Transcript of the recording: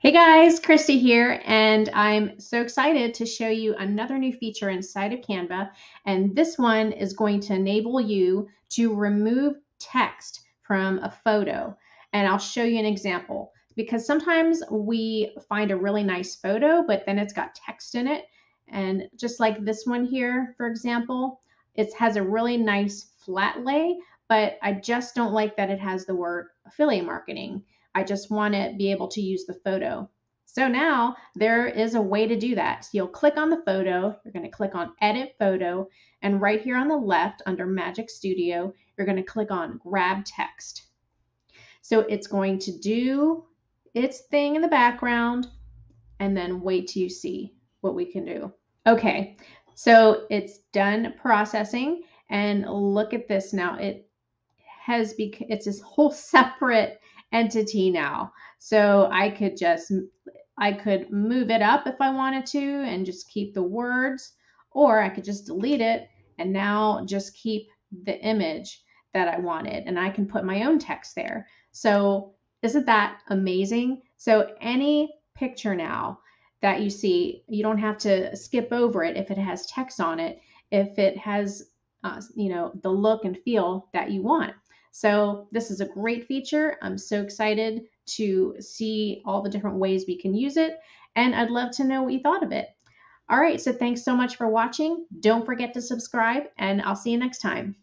Hey guys, Christy here, and I'm so excited to show you another new feature inside of Canva. And this one is going to enable you to remove text from a photo. And I'll show you an example because sometimes we find a really nice photo, but then it's got text in it. And just like this one here, for example, it has a really nice flat lay, but I just don't like that it has the word affiliate marketing. I just want to be able to use the photo. So now there is a way to do that. So you'll click on the photo, you're going to click on edit photo, and right here on the left under Magic Studio, you're going to click on grab text. So it's going to do its thing in the background and then wait till you see what we can do. Okay, so it's done processing and look at this now. It has, bec- it's this whole separate entity now. So I could just, I could move it up if I wanted to and just keep the words, or I could just delete it and now just keep the image that I wanted. And I can put my own text there. So isn't that amazing? So any picture now that you see, you don't have to skip over it if it has text on it, if it has, uh, you know, the look and feel that you want. So this is a great feature. I'm so excited to see all the different ways we can use it. And I'd love to know what you thought of it. All right, so thanks so much for watching. Don't forget to subscribe, and I'll see you next time.